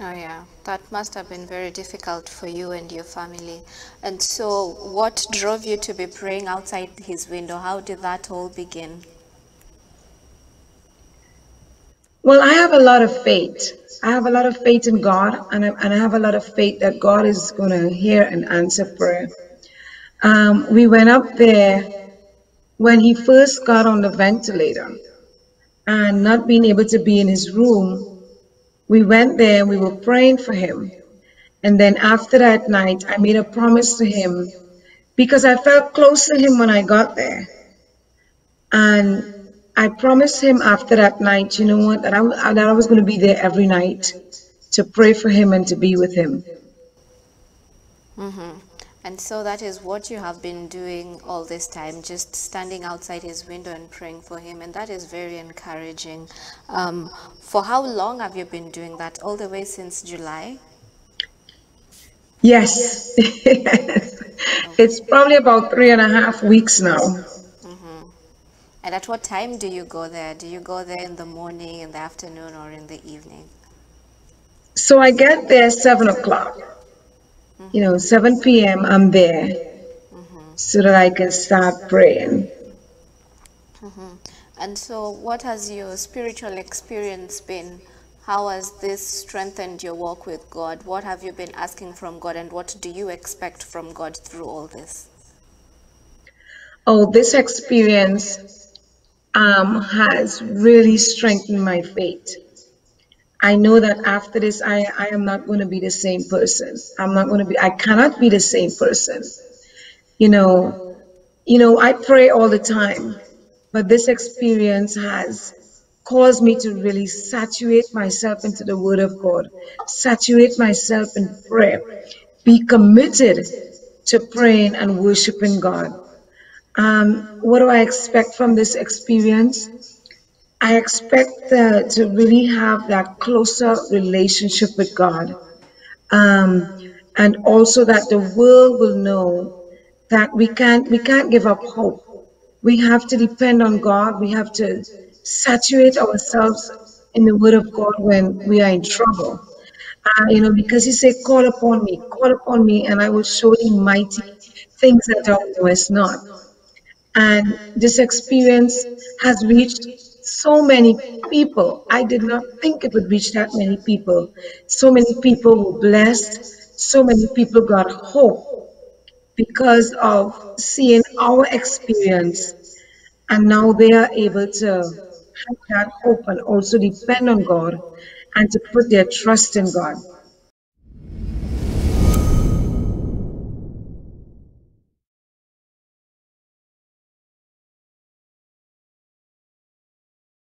Oh, yeah, that must have been very difficult for you and your family. And so, what drove you to be praying outside his window? How did that all begin? Well, I have a lot of faith. I have a lot of faith in God, and I, and I have a lot of faith that God is going to hear and answer prayer. Um, we went up there when he first got on the ventilator and not being able to be in his room. We went there and we were praying for him. And then after that night, I made a promise to him because I felt close to him when I got there. And I promised him after that night, you know what, that I, that I was going to be there every night to pray for him and to be with him. Mm-hmm. And so that is what you have been doing all this time, just standing outside his window and praying for him. And that is very encouraging. Um, for how long have you been doing that? All the way since July? Yes. it's probably about three and a half weeks now. Mm-hmm. And at what time do you go there? Do you go there in the morning, in the afternoon, or in the evening? So I get there seven o'clock you know, 7 p.m., I'm there mm-hmm. so that I can start praying. Mm-hmm. And so, what has your spiritual experience been? How has this strengthened your walk with God? What have you been asking from God, and what do you expect from God through all this? Oh, this experience um, has really strengthened my faith. I know that after this, I, I am not going to be the same person. I'm not going to be, I cannot be the same person. You know, you know, I pray all the time, but this experience has caused me to really saturate myself into the Word of God, saturate myself in prayer, be committed to praying and worshiping God. Um, what do I expect from this experience? I expect to really have that closer relationship with God. Um, and also that the world will know that we can't we can't give up hope. We have to depend on God. We have to saturate ourselves in the Word of God when we are in trouble. Uh, you know, because He said, "Call upon me, call upon me, and I will show you mighty things that thou knowest not." And this experience has reached so many people. I did not think it would reach that many people. So many people were blessed. So many people got hope because of seeing our experience. And now they are able to have that hope and also depend on God and to put their trust in God.